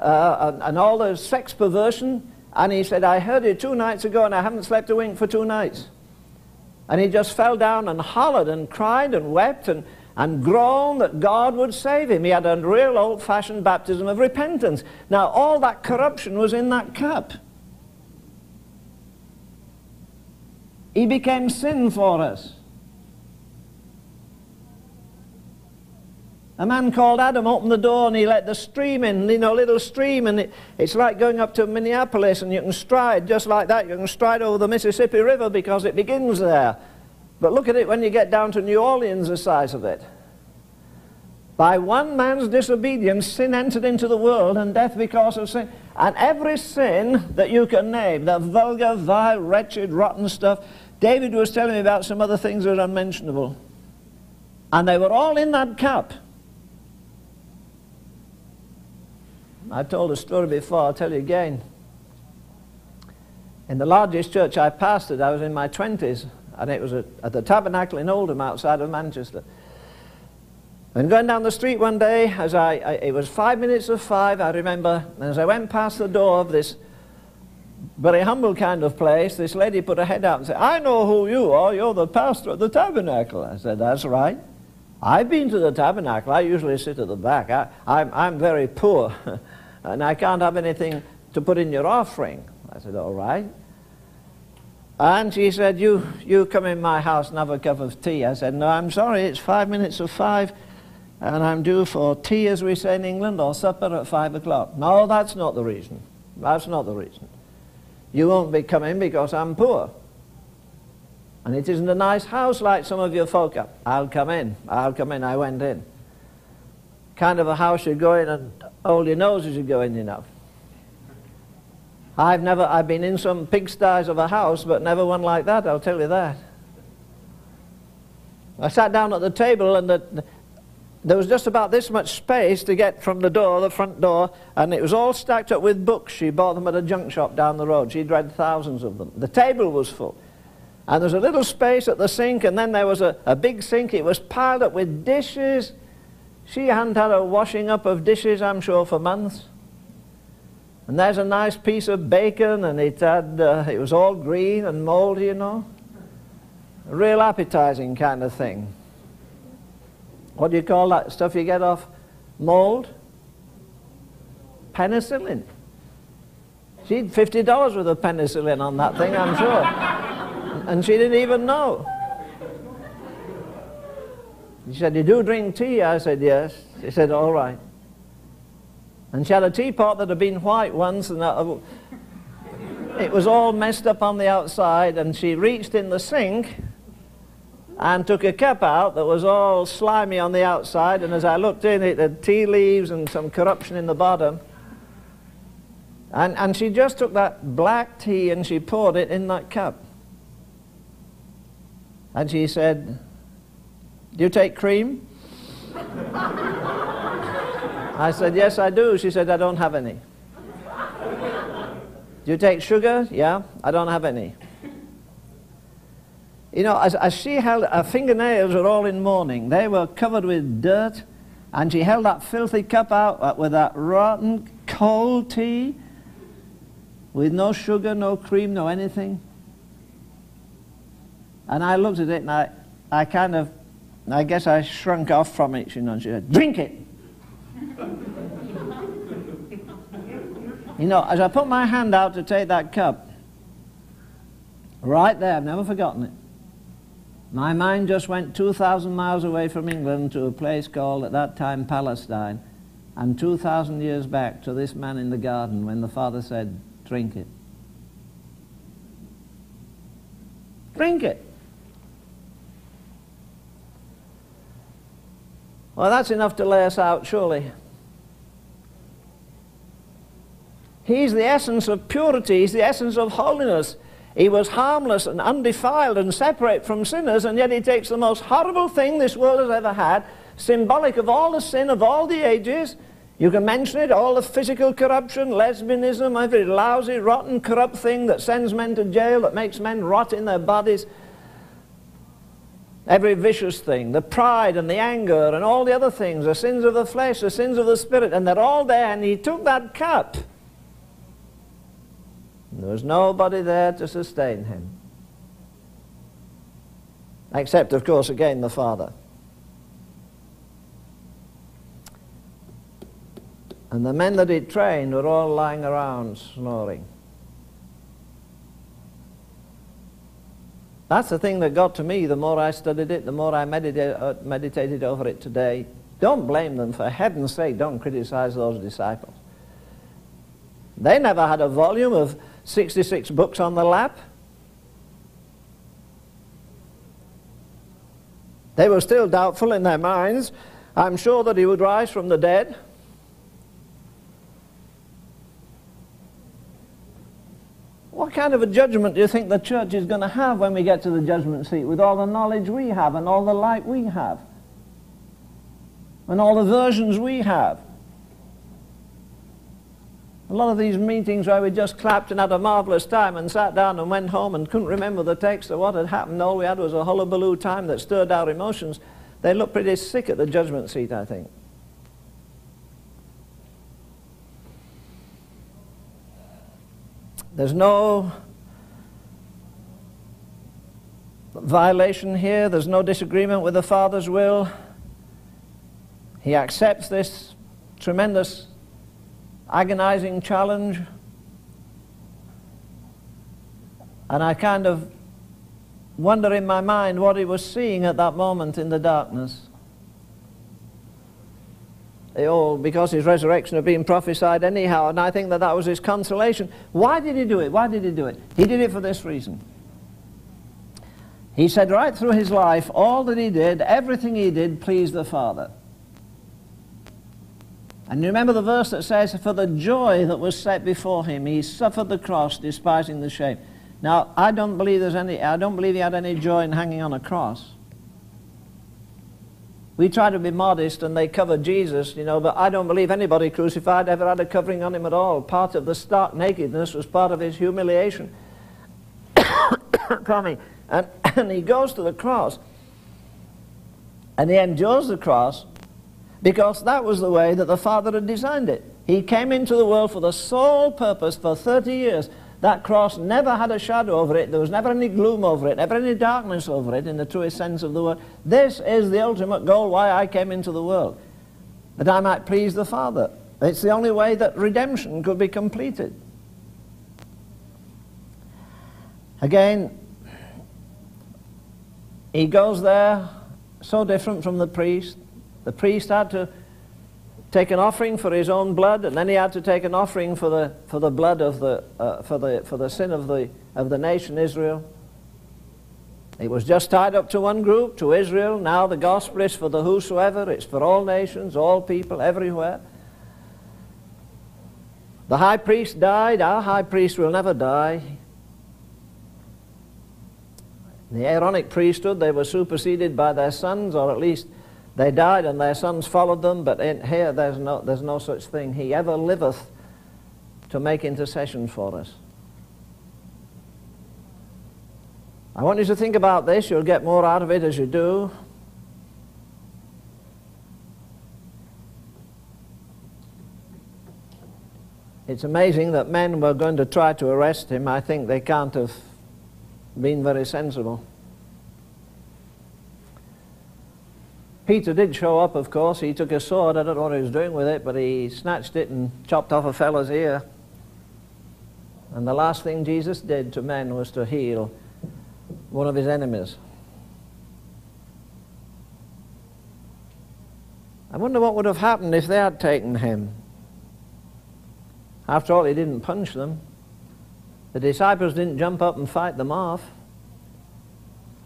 uh, and, and all the sex perversion. And he said, I heard it two nights ago and I haven't slept a wink for two nights. And he just fell down and hollered and cried and wept and, and groaned that God would save him. He had a real old fashioned baptism of repentance. Now, all that corruption was in that cup. He became sin for us. A man called Adam opened the door and he let the stream in, you know, little stream, and it, it's like going up to Minneapolis and you can stride just like that. You can stride over the Mississippi River because it begins there. But look at it when you get down to New Orleans, the size of it. By one man's disobedience, sin entered into the world, and death because of sin. And every sin that you can name, the vulgar, vile, wretched, rotten stuff, David was telling me about some other things that are unmentionable. And they were all in that cup. I've told a story before, I'll tell you again. In the largest church I pastored, I was in my 20s, and it was at the Tabernacle in Oldham outside of Manchester. And going down the street one day, as I, I, it was five minutes of five, I remember, and as I went past the door of this very humble kind of place, this lady put her head out and said, I know who you are, you're the pastor of the Tabernacle. I said, that's right. I've been to the Tabernacle, I usually sit at the back. I, I'm, I'm very poor. and I can't have anything to put in your offering. I said, all right. And she said, you, you come in my house and have a cup of tea. I said, no, I'm sorry, it's five minutes of five, and I'm due for tea, as we say in England, or supper at five o'clock. No, that's not the reason. That's not the reason. You won't be coming because I'm poor. And it isn't a nice house like some of your folk. are. I'll come in. I'll come in. I went in. Kind of a house you go in and hold your nose as you go in, you know. I've never, I've been in some pigsties of a house, but never one like that, I'll tell you that. I sat down at the table and the, there was just about this much space to get from the door, the front door, and it was all stacked up with books. She bought them at a junk shop down the road. She'd read thousands of them. The table was full. And there was a little space at the sink, and then there was a, a big sink. It was piled up with dishes. She hadn't had a washing up of dishes, I'm sure, for months. And there's a nice piece of bacon, and it, had, uh, it was all green and moldy, you know. A real appetizing kind of thing. What do you call that stuff you get off mold? Penicillin. She'd $50 worth of penicillin on that thing, I'm sure. and she didn't even know. She said, You do drink tea? I said, Yes. She said, All right. And she had a teapot that had been white once, and uh, it was all messed up on the outside. And she reached in the sink and took a cup out that was all slimy on the outside. And as I looked in, it had tea leaves and some corruption in the bottom. And, and she just took that black tea and she poured it in that cup. And she said, Do you take cream? I said, Yes, I do. She said, I don't have any. Do you take sugar? Yeah, I don't have any. You know, as, as she held, her fingernails were all in mourning. They were covered with dirt, and she held that filthy cup out uh, with that rotten cold tea, with no sugar, no cream, no anything. And I looked at it, and I, I kind of, I guess I shrunk off from it, you know, and she said, drink it. You know, as I put my hand out to take that cup, right there, I've never forgotten it. My mind just went 2,000 miles away from England to a place called, at that time, Palestine, and 2,000 years back to this man in the garden when the father said, Drink it. Drink it. Well, that's enough to lay us out, surely. He's the essence of purity, he's the essence of holiness. He was harmless and undefiled and separate from sinners, and yet he takes the most horrible thing this world has ever had, symbolic of all the sin of all the ages. You can mention it, all the physical corruption, lesbianism, every lousy, rotten, corrupt thing that sends men to jail, that makes men rot in their bodies. Every vicious thing, the pride and the anger and all the other things, the sins of the flesh, the sins of the spirit, and they're all there, and he took that cup And there was nobody there to sustain him. Except, of course, again, the Father. And the men that he trained were all lying around snoring. That's the thing that got to me the more I studied it, the more I medita uh, meditated over it today. Don't blame them, for heaven's sake, don't criticize those disciples. They never had a volume of 66 books on the lap. They were still doubtful in their minds. I'm sure that he would rise from the dead. What kind of a judgment do you think the church is going to have when we get to the judgment seat with all the knowledge we have and all the light we have and all the versions we have? A lot of these meetings where we just clapped and had a marvelous time and sat down and went home and couldn't remember the text or what had happened. All we had was a hullabaloo time that stirred our emotions. They look pretty sick at the judgment seat, I think. There's no violation here. There's no disagreement with the Father's will. He accepts this tremendous agonizing challenge. And I kind of wonder in my mind what he was seeing at that moment in the darkness. Oh, because his resurrection had been prophesied anyhow, and I think that that was his consolation. Why did he do it? Why did he do it? He did it for this reason. He said right through his life, all that he did, everything he did, pleased the Father. And you remember the verse that says, For the joy that was set before him, he suffered the cross, despising the shame. Now, I don't believe there's any, I don't believe he had any joy in hanging on a cross. We try to be modest and they cover Jesus, you know, but I don't believe anybody crucified ever had a covering on him at all. Part of the stark nakedness was part of his humiliation. Tommy. And, and he goes to the cross and he endures the cross because that was the way that the Father had designed it. He came into the world for the sole purpose for 30 years. That cross never had a shadow over it. There was never any gloom over it, never any darkness over it in the truest sense of the word. This is the ultimate goal why I came into the world, that I might please the Father. It's the only way that redemption could be completed. Again, he goes there so different from the priest. The priest had to take an offering for his own blood, and then he had to take an offering for the, for the blood of the, uh, for the, for the sin of the, of the nation Israel. It was just tied up to one group, to Israel. Now the gospel is for the whosoever. It's for all nations, all people, everywhere. The high priest died. Our high priest will never die. The Aaronic priesthood, they were superseded by their sons, or at least they died and their sons followed them, but in here there's no, there's no such thing. He ever liveth to make intercession for us. I want you to think about this. You'll get more out of it as you do. It's amazing that men were going to try to arrest him. I think they can't have been very sensible. Peter did show up, of course. He took a sword. I don't know what he was doing with it, but he snatched it and chopped off a fellow's ear. And the last thing Jesus did to men was to heal one of his enemies. I wonder what would have happened if they had taken him. After all, he didn't punch them. The disciples didn't jump up and fight them off.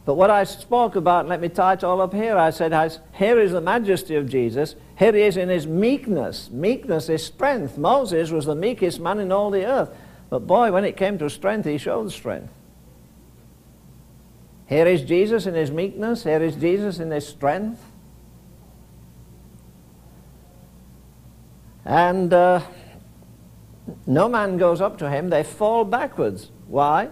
But what I spoke about, let me tie it all up here. I said, here is the majesty of Jesus. Here he is in his meekness. Meekness is strength. Moses was the meekest man in all the earth. But boy, when it came to strength, he showed strength. Here is Jesus in his meekness. Here is Jesus in his strength. And uh, no man goes up to him. They fall backwards. Why?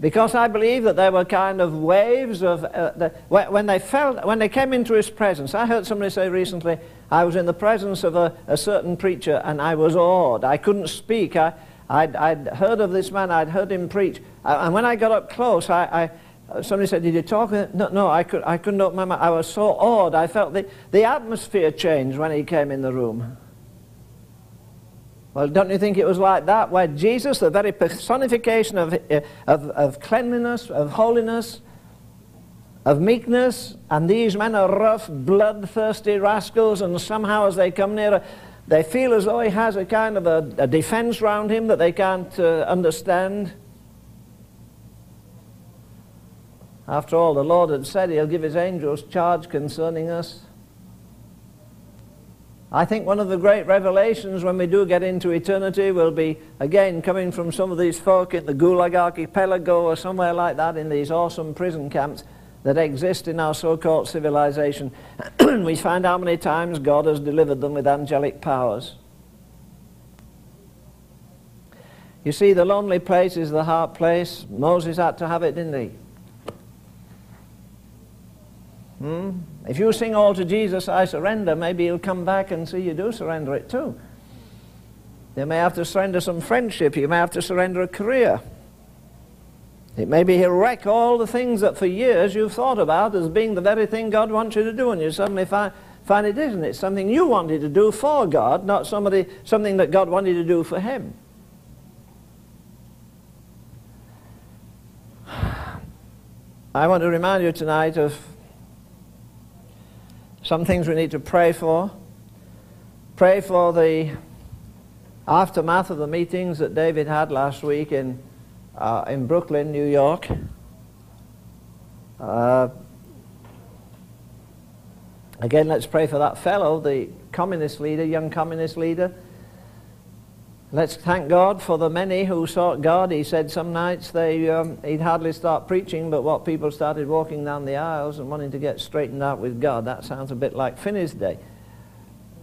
Because I believe that there were kind of waves of, uh, the, when they felt, when they came into his presence. I heard somebody say recently, I was in the presence of a, a certain preacher and I was awed. I couldn't speak. I, I'd, I'd heard of this man, I'd heard him preach. Uh, and when I got up close, I, I, somebody said, Did you talk? No, no I, could, I couldn't open my mouth. I was so awed. I felt the, the atmosphere change when he came in the room. Well, don't you think it was like that? Where Jesus, the very personification of, uh, of, of cleanliness, of holiness, of meekness, and these men are rough, bloodthirsty rascals, and somehow as they come nearer, they feel as though he has a kind of a, a defense round him that they can't uh, understand. After all, the Lord had said he'll give his angels charge concerning us. I think one of the great revelations when we do get into eternity will be, again, coming from some of these folk in the Gulag Archipelago or somewhere like that in these awesome prison camps that exist in our so-called civilization. we find how many times God has delivered them with angelic powers. You see, the lonely place is the heart place. Moses had to have it, didn't he? Hmm? If you sing all to Jesus, I surrender, maybe he'll come back and see you do surrender it too. You may have to surrender some friendship. You may have to surrender a career. It may be he'll wreck all the things that for years you've thought about as being the very thing God wants you to do, and you suddenly find, find it isn't. It's something you wanted to do for God, not somebody, something that God wanted to do for him. I want to remind you tonight of some things we need to pray for. Pray for the aftermath of the meetings that David had last week in, uh, in Brooklyn, New York. Uh, again, let's pray for that fellow, the communist leader, young communist leader Let's thank God for the many who sought God. He said some nights they, um, he'd hardly start preaching, but what people started walking down the aisles and wanting to get straightened out with God. That sounds a bit like Finney's day.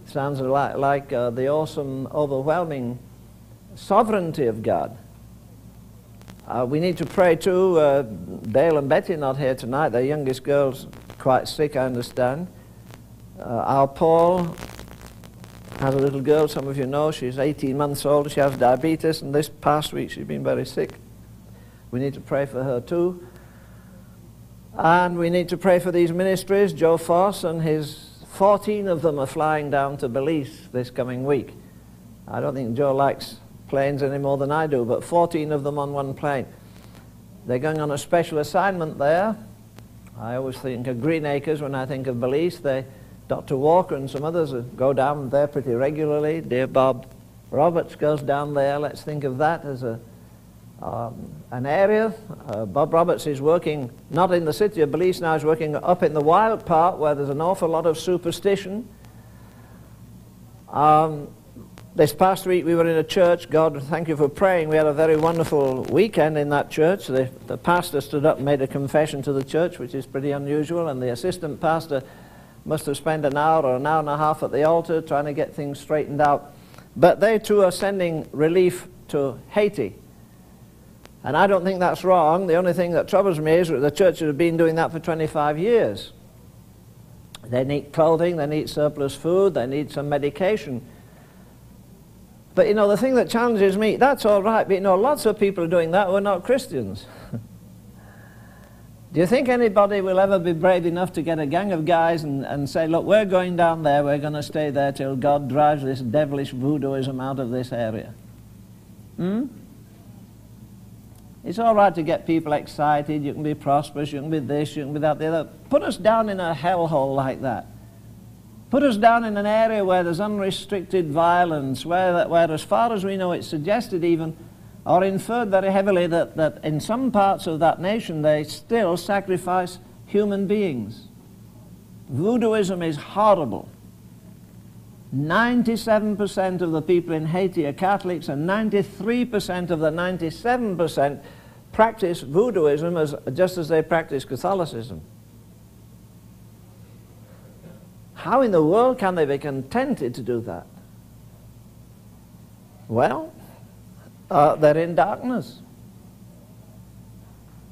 Sounds like, like uh, the awesome, overwhelming sovereignty of God. Uh, we need to pray too. Uh, Dale and Betty not here tonight. Their youngest girl's quite sick, I understand. Uh, our Paul has a little girl, some of you know, she's 18 months old, she has diabetes, and this past week she's been very sick. We need to pray for her too. And we need to pray for these ministries. Joe Foss and his 14 of them are flying down to Belize this coming week. I don't think Joe likes planes any more than I do, but 14 of them on one plane. They're going on a special assignment there. I always think of Green Acres when I think of Belize. They Dr. Walker and some others go down there pretty regularly. Dear Bob Roberts goes down there. Let's think of that as a, um, an area. Uh, Bob Roberts is working not in the city of Belize now, he's working up in the wild part where there's an awful lot of superstition. Um, this past week we were in a church. God, thank you for praying. We had a very wonderful weekend in that church. The, the pastor stood up and made a confession to the church, which is pretty unusual, and the assistant pastor must have spent an hour or an hour and a half at the altar trying to get things straightened out. But they too are sending relief to Haiti. And I don't think that's wrong. The only thing that troubles me is that the churches have been doing that for 25 years. They need clothing, they need surplus food, they need some medication. But you know, the thing that challenges me, that's all right, but you know, lots of people are doing that who are not Christians. Do you think anybody will ever be brave enough to get a gang of guys and, and say, look, we're going down there, we're going to stay there till God drives this devilish voodooism out of this area? Hmm? It's all right to get people excited, you can be prosperous, you can be this, you can be that, the other. Put us down in a hellhole like that. Put us down in an area where there's unrestricted violence, where, where as far as we know it's suggested even or inferred very heavily that, that in some parts of that nation they still sacrifice human beings. Voodooism is horrible. 97% of the people in Haiti are Catholics, and 93% of the 97% practice voodooism as, just as they practice Catholicism. How in the world can they be contented to do that? Well, uh, they're in darkness.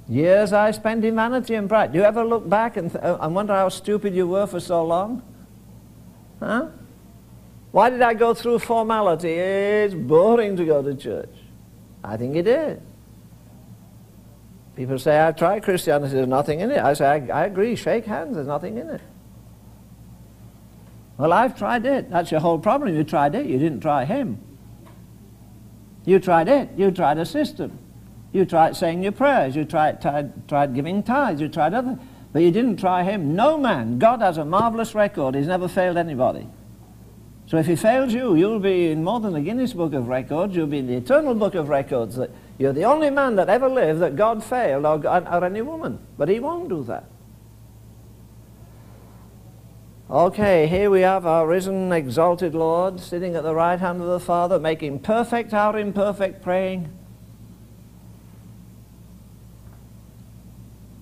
Years I spent in vanity and pride. Do you ever look back and, uh, and wonder how stupid you were for so long? Huh? Why did I go through formality? It's boring to go to church. I think it is. People say, I've tried Christianity, there's nothing in it. I say, I, I agree, shake hands, there's nothing in it. Well, I've tried it. That's your whole problem. You tried it, you didn't try him. You tried it, you tried a system. You tried saying your prayers, you tried, tried, tried giving tithes, you tried other, but you didn't try him. No man. God has a marvelous record. He's never failed anybody. So if he fails you, you'll be in more than the Guinness Book of Records, you'll be in the Eternal Book of Records. That you're the only man that ever lived that God failed, or, or any woman. But he won't do that. Okay, here we have our risen, exalted Lord sitting at the right hand of the Father, making perfect our imperfect praying.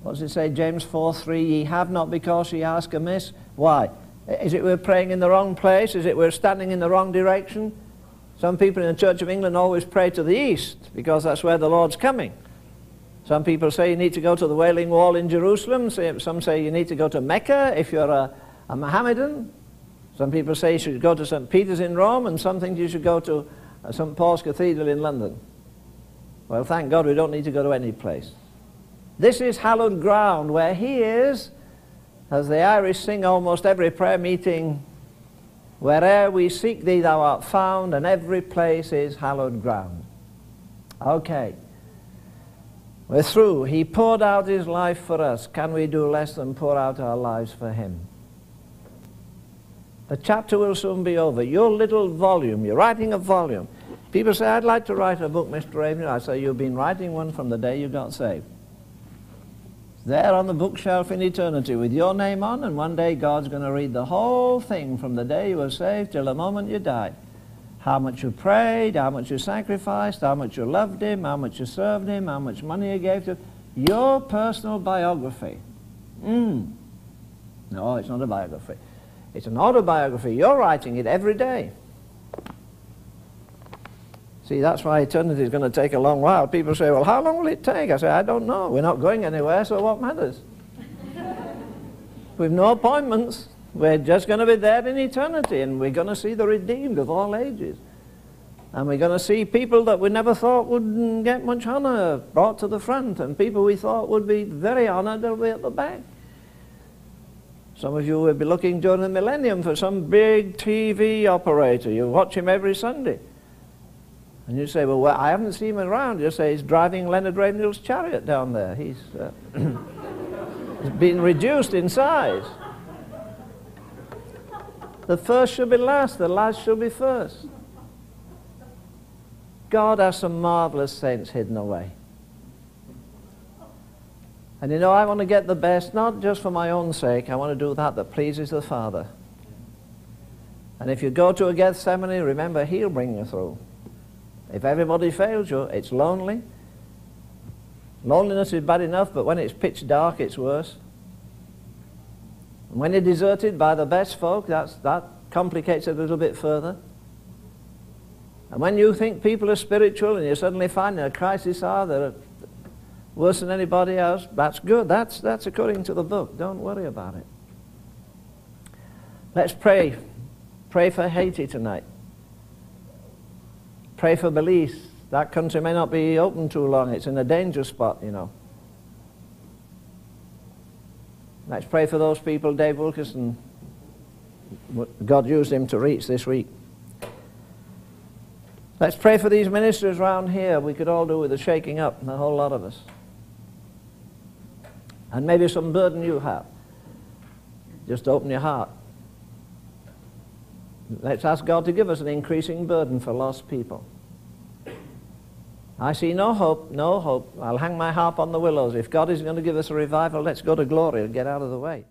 What does it say? James 4 3 Ye have not because ye ask amiss. Why? Is it we're praying in the wrong place? Is it we're standing in the wrong direction? Some people in the Church of England always pray to the east because that's where the Lord's coming. Some people say you need to go to the Wailing Wall in Jerusalem. Some say you need to go to Mecca if you're a a Mohammedan. Some people say you should go to St. Peter's in Rome, and some think you should go to uh, St. Paul's Cathedral in London. Well, thank God we don't need to go to any place. This is hallowed ground where He is, as the Irish sing almost every prayer meeting, where'er we seek Thee, Thou art found, and every place is hallowed ground. Okay. We're through. He poured out His life for us. Can we do less than pour out our lives for Him? The chapter will soon be over. Your little volume, you're writing a volume. People say, I'd like to write a book, Mr. Raven. I say, you've been writing one from the day you got saved. There on the bookshelf in eternity with your name on, and one day God's going to read the whole thing from the day you were saved till the moment you died. How much you prayed, how much you sacrificed, how much you loved Him, how much you served Him, how much money you gave to. Your personal biography. Mm. No, it's not a biography. It's an autobiography. You're writing it every day. See, that's why eternity is going to take a long while. People say, well, how long will it take? I say, I don't know. We're not going anywhere, so what matters? We've no appointments. We're just going to be there in eternity, and we're going to see the redeemed of all ages. And we're going to see people that we never thought would get much honor brought to the front, and people we thought would be very honored will be at the back. Some of you will be looking during the millennium for some big TV operator. You watch him every Sunday. And you say, well, I haven't seen him around. You say, he's driving Leonard Ravenhill's chariot down there. He's, uh, he's been reduced in size. The first shall be last, the last shall be first. God has some marvelous saints hidden away. And you know, I want to get the best, not just for my own sake. I want to do that that pleases the Father. And if you go to a Gethsemane, remember, He'll bring you through. If everybody fails you, it's lonely. Loneliness is bad enough, but when it's pitch dark, it's worse. And when you're deserted by the best folk, that's, that complicates it a little bit further. And when you think people are spiritual and you suddenly find in a crisis hour that worse than anybody else, that's good. That's, that's according to the book. Don't worry about it. Let's pray. Pray for Haiti tonight. Pray for Belize. That country may not be open too long. It's in a danger spot, you know. Let's pray for those people Dave Wilkerson, God used him to reach this week. Let's pray for these ministers around here. We could all do with a shaking up, a whole lot of us and maybe some burden you have. Just open your heart. Let's ask God to give us an increasing burden for lost people. I see no hope, no hope. I'll hang my harp on the willows. If God is going to give us a revival, let's go to glory and get out of the way.